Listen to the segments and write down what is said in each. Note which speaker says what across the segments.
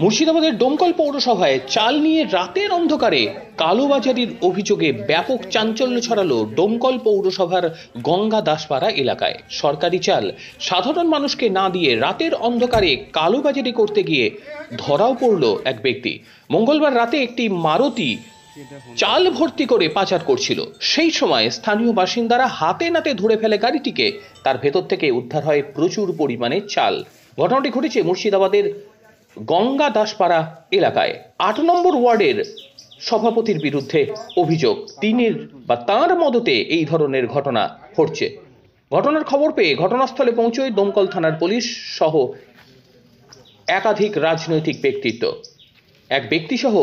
Speaker 1: মুর্শিদাবাদের ডোমকল পৌরসভায় চাল নিয়ে রাতের অন্ধকারে কালোবাজারির অভিযোগে ব্যাপক চাঞ্চল্য ছড়ালো ডোমকল পৌরসভার গঙ্গা দাসপাড়া এলাকায়। সরকারি চাল সাধারণ মানুষকে না দিয়ে রাতের অন্ধকারে কালোবাজারি করতে গিয়ে ধরাও পড়ল এক ব্যক্তি। মঙ্গলবার রাতে একটি মারুতি চাল ভর্তি করে পাচার করছিল। সেই সময় স্থানীয় বাসিন্দারা হাতে নাতে ধরে ফেলে গাড়িটিকে। তার ভেতর থেকে উদ্ধার হয় প্রচুর পরিমাণে চাল। ঘটনাটি ঘটেছে মুর্শিদাবাদের গঙ্গা দাসপাড়া এলাকায়। আট নম্বর ওয়ার্ডের সভাপতির বিরুদ্ধে অভিযোগ, তিনের বা তাঁর মদতে এই ধরনের ঘটনা ঘটছে। ঘটনার খবর পেয়ে ঘটনাস্থলে পৌঁছয় দমকল থানার পুলিশ সহ একাধিক রাজনৈতিক ব্যক্তিত্ব। এক ব্যক্তিসহ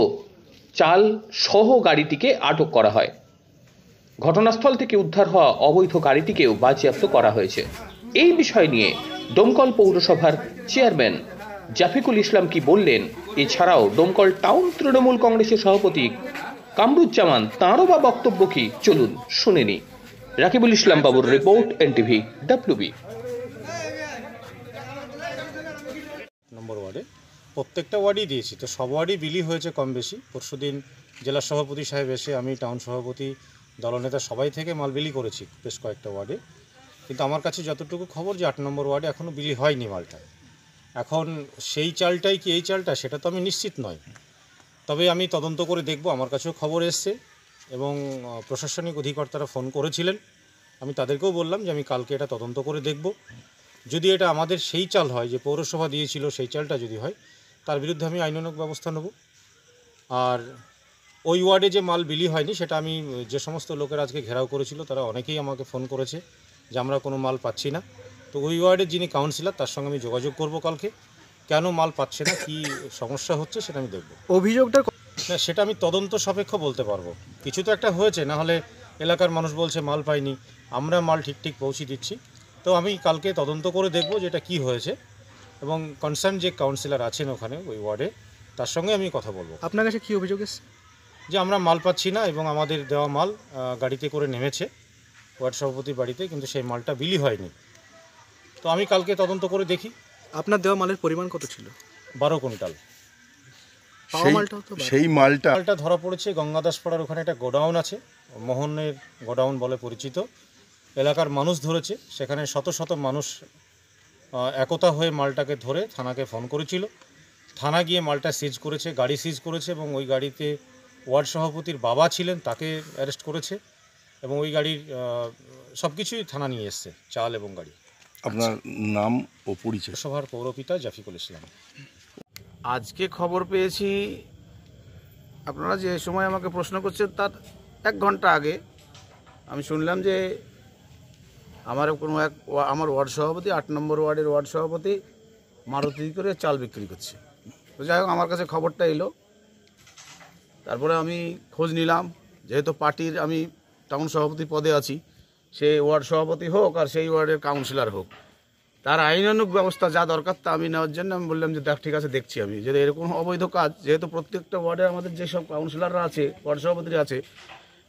Speaker 1: চাল সহ গাড়িটিকে আটক করা হয়। ঘটনাস্থল থেকে উদ্ধার হওয়া অবৈধ গাড়িটিকেও বাজেয়াপ্ত করা হয়েছে। এই বিষয় নিয়ে ডোমকল পৌরসভার চেয়ারম্যান জাফিকুল ইসলাম কি বললেন? এছাড়াও ডোমকল টাউন তৃণমূল কংগ্রেসের সভাপতি কামরুজ্জামান, তাঁরও বা বক্তব্য কি? চলুন শুনে নি রাকিবুল ইসলাম বাবুর রিপোর্ট, এনটিভি ডাব্লিউবি
Speaker 2: নম্বর ওয়ার্ডে। প্রত্যেকটা ওয়ার্ডই দিয়েছি, তো সব ওয়ার্ডই বিলি হয়েছে কম বেশি। পরশুদিন জেলা সভাপতি সাহেব এসে আমি টাউন সভাপতি, দলনেতা সবাই থেকে মাল বিলি করেছি বেশ কয়েকটা ওয়ার্ডে। কিন্তু আমার কাছে যতটুকু খবর যে আট নম্বর ওয়ার্ডে এখনও বিলি হয়নি মালটা। এখন সেই চালটাই কি এই চালটা, সেটা তো আমি নিশ্চিত নয়। তবে আমি তদন্ত করে দেখব, আমার কাছেও খবর এসছে এবং প্রশাসনিক অধিকর্তারা ফোন করেছিলেন। আমি তাদেরকেও বললাম যে আমি কালকে এটা তদন্ত করে দেখব। যদি এটা আমাদের সেই চাল হয়, যে পৌরসভা দিয়েছিল সেই চালটা যদি হয়, তার বিরুদ্ধে আমি আইনানক ব্যবস্থা নেব। আর ওই ওয়ার্ডে যে মাল বিলি হয়নি, সেটা আমি যে সমস্ত লোকের আজকে ঘেরাও করেছিল, তারা অনেকেই আমাকে ফোন করেছে। যে আমরা কোনো মাল পাচ্ছি না। তো ওই ওয়ার্ডের যিনি কাউন্সিলর তার সঙ্গে আমি যোগাযোগ করব কালকে। কেন মাল পাচ্ছে না কি সমস্যা হচ্ছে সেটা আমি দেখব।
Speaker 3: অভিযোগটা
Speaker 2: না সেটা আমি তদন্ত সাপেক্ষ বলতে পারব। কিছু তো একটা হয়েছে না হলে এলাকার মানুষ বলছে মাল পাইনি। আমরা মাল ঠিক ঠিক পৌঁছে দিচ্ছি। তো আমি কালকে তদন্ত করে দেখব যে এটা কী হয়েছে। এবং কনসার্ন যে কাউন্সিলর আছেন ওখানে ওই ওয়ার্ডে তার সঙ্গে আমি কথা বলব।
Speaker 3: আপনার কাছে কী অভিযোগ এসছে?
Speaker 2: যে আমরা মাল পাচ্ছি না এবং আমাদের দেওয়া মাল গাড়িতে করে নেমেছে। ওয়ার্ড সভাপতির বাড়িতে কিন্তু সেই মালটা বিলি হয়নি। তো আমি কালকে তদন্ত করে দেখি।
Speaker 3: আপনার দেওয়া মালের পরিমাণ কত ছিল?
Speaker 2: বারো কুইন্টাল।
Speaker 4: সেই- মালটা
Speaker 2: মালটা ধরা পড়েছে গঙ্গাদাসপাড়ার ওখানে একটা গোডাউন আছে। মোহনের গোডাউন বলে পরিচিত। এলাকার মানুষ ধরেছে। সেখানে শত শত মানুষ একতা হয়ে মালটাকে ধরে থানাকে ফোন করেছিল। থানা গিয়ে মালটা সিজ করেছে গাড়ি সিজ করেছে এবং ওই গাড়িতে ওয়ার্ড সভাপতির বাবা ছিলেন তাকে অ্যারেস্ট করেছে। এবং ওই গাড়ির সব কিছুই থানা নিয়ে এসছে চাল এবং গাড়ি।
Speaker 4: আপনার নাম ও পরিচয়।
Speaker 2: সভার পৌরপিতা জাফিকুল ইসলাম।
Speaker 5: আজকে খবর পেয়েছি আপনারা যে সময় আমাকে প্রশ্ন করছেন তার এক ঘণ্টা আগে আমি শুনলাম যে আমার কোনো এক ওয়া- আমার ওয়ার্ড সভাপতি আট নম্বর ওয়ার্ডের ওয়ার্ড সভাপতি মারুতি করে চাল বিক্রি করছে। তো যাই হোক আমার কাছে খবরটা এলো। তারপরে আমি খোঁজ নিলাম যেহেতু পার্টির আমি টাউন সভাপতি পদে আছি। সে ওয়ার্ড সভাপতি হোক আর সেই ওয়ার্ডের কাউন্সিলর হোক। তার আইনানুগ ব্যবস্থা যা দরকার তা আমি নেওয়ার জন্য আমি বললাম যে, দেখ, ঠিক আছে, দেখছি আমি। যদি এরকম অবৈধ কাজ, যেহেতু প্রত্যেকটা ওয়ার্ডে আমাদের যেসব কাউন্সিলররা আছে, ওয়ার্ড সভাপতিরা আছে,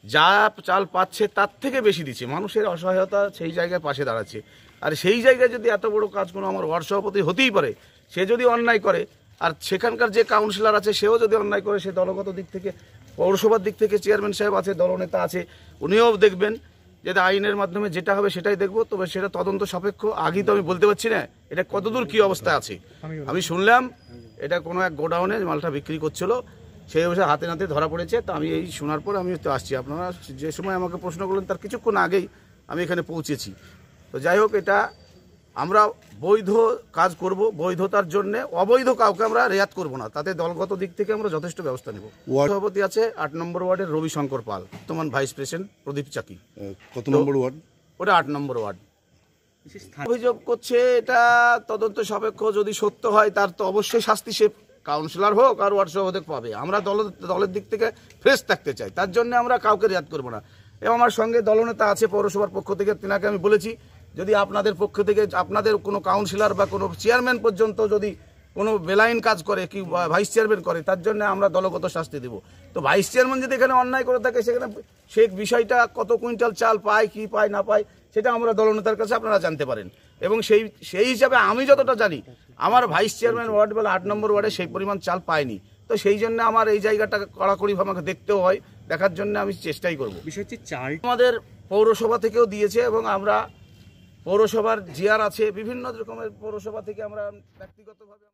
Speaker 5: যা চাল পাচ্ছে তার থেকে বেশি দিচ্ছে। মানুষের অসহায়তা সেই জায়গায় পাশে দাঁড়াচ্ছে। আর সেই জায়গায় যদি এত বড় কাজ কোনো আমার ওয়ার্ড সভাপতি হতেই পারে, সে যদি অন্যায় করে, আর সেখানকার যে কাউন্সিলর আছে, সেও যদি অন্যায় করে, সে দলগত দিক থেকে পৌরসভার দিক থেকে চেয়ারম্যান সাহেব আছে, দলনেতা আছে, উনিও দেখবেন যদি আইনের মাধ্যমে যেটা হবে সেটাই দেখব। তবে সেটা তদন্ত সাপেক্ষ, আগেই তো আমি বলতে পারছি না, এটা কতদূর কি অবস্থায় আছে। আমি শুনলাম এটা কোনো এক গোডাউনে মালটা বিক্রি করছিল, সেই অবস্থায় হাতে নাতে ধরা পড়েছে। তো আমি এই শোনার পর আমি তো আসছি। আপনারা যে সময় আমাকে প্রশ্ন করলেন তার কিছুক্ষণ আগেই আমি এখানে পৌঁছেছি। তো যাই হোক, এটা আমরা বৈধ কাজ করব বৈধতার জন্য অবৈধ কাউকে আমরা রেয়াত করব না। তাতে দলগত দিক থেকে আমরা যথেষ্ট ব্যবস্থা নেব।
Speaker 4: ওয়ার্ড-
Speaker 5: সভাপতি আছে আট নম্বর ওয়ার্ডের রবি শঙ্কর পাল বর্তমান ভাইস প্রেসিডেন্ট প্রদীপ চাকি।
Speaker 4: কত নম্বর ওয়ার্ড?
Speaker 5: ওটা আট নম্বর ওয়ার্ড। অভিযোগ করছে এটা তদন্ত সাপেক্ষ যদি সত্য হয় তার তো অবশ্যই শাস্তি সে কাউন্সিলর হোক আর ওয়ার্ড সভাপতি পাবে। আমরা দল দলের দিক থেকে ফ্রেশ থাকতে চাই। তার জন্য আমরা কাউকে রেয়াত করব না। এবং আমার সঙ্গে দলনেতা আছে পৌরসভার পক্ষ থেকে তিনাকে আমি বলেছি যদি আপনাদের পক্ষ থেকে আপনাদের কোনো কাউন্সিলর বা কোনো চেয়ারম্যান পর্যন্ত যদি কোনো বেলাইন কাজ করে কি ভাইস চেয়ারম্যান করে তার জন্য আমরা দলগত শাস্তি দেব। তো ভাইস চেয়ারম্যান যদি এখানে অন্যায় করে থাকে সেখানে সে বিষয়টা কত কুইন্টাল চাল পায় কি পায় না পায় সেটা আমরা দলনেতার কাছে আপনারা জানতে পারেন। এবং সেই সেই হিসাবে আমি যতটা জানি আমার ভাইস চেয়ারম্যান ওয়ার্ড বলে আট নম্বর ওয়ার্ডে সেই পরিমাণ চাল পায়নি। তো সেই জন্য আমার এই জায়গাটা কড়াকড়ি আমাকে দেখতেও হয় দেখার জন্য আমি চেষ্টাই করব।
Speaker 3: বিষয় হচ্ছে চাল
Speaker 5: আমাদের পৌরসভা থেকেও দিয়েছে এবং আমরা পৌরসভার জিয়ার আছে বিভিন্ন রকমের পৌরসভা থেকে আমরা ব্যক্তিগতভাবে